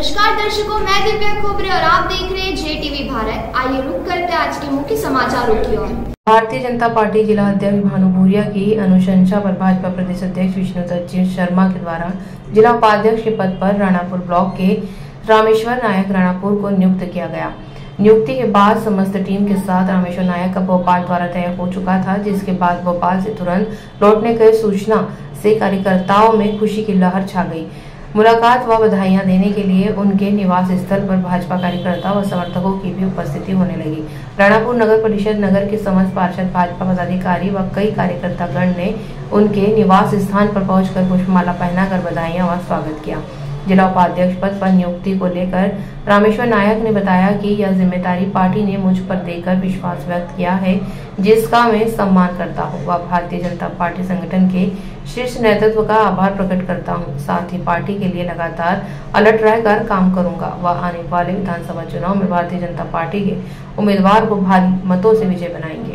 दर्शकों, मैं दिव्या खोबरे और आप देख रहे हैं जे टीवी भारत। आइए रुक करते आज के मुख्य समाचारों की ओर। भारतीय जनता पार्टी जिला अध्यक्ष भानु भूरिया की अनुशंसा पर भाजपा प्रदेश अध्यक्ष विष्णु दत्त शर्मा के द्वारा जिला उपाध्यक्ष के पद पर राणापुर ब्लॉक के रामेश्वर नायक राणापुर को नियुक्त किया गया। नियुक्ति के बाद समस्त टीम के साथ रामेश्वर नायक का भोपाल द्वारा तय हो चुका था, जिसके बाद भोपाल से तुरंत लौटने की सूचना से कार्यकर्ताओं में खुशी की लहर छा गई। मुलाकात व बधाइयाँ देने के लिए उनके निवास स्थल पर भाजपा कार्यकर्ता व समर्थकों की भी उपस्थिति होने लगी। राणापुर नगर परिषद नगर के समस्त पार्षद, भाजपा पदाधिकारी व कई कार्यकर्तागण ने उनके निवास स्थान पर पहुंचकर पुष्पमाला पहनाकर बधाइयाँ व स्वागत किया। जिला उपाध्यक्ष पद पर नियुक्ति को लेकर रामेश्वर नायक ने बताया कि यह ज़िम्मेदारी पार्टी ने मुझ पर देकर विश्वास व्यक्त किया है, जिसका मैं सम्मान करता हूँ। व भारतीय जनता पार्टी संगठन के शीर्ष नेतृत्व का आभार प्रकट करता हूँ। साथ ही पार्टी के लिए लगातार अलर्ट रहकर काम करूँगा। व आने वाले विधानसभा चुनाव में भारतीय जनता पार्टी के उम्मीदवार को भारी मतों से विजय बनाएँगे।